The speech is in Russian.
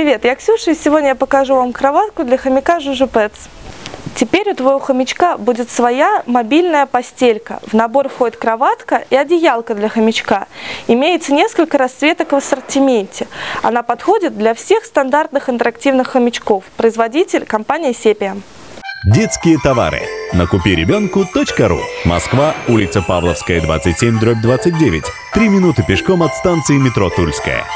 Привет, я Ксюша, и сегодня я покажу вам кроватку для хомяка Жужу Пэтс. Теперь у твоего хомячка будет своя мобильная постелька. В набор входит кроватка и одеялка для хомячка. Имеется несколько расцветок в ассортименте. Она подходит для всех стандартных интерактивных хомячков. Производитель – компания Сепия. Детские товары. Накупиребенку.ру. Москва, улица Павловская, 27, дробь 29. Три минуты пешком от станции метро Тульская.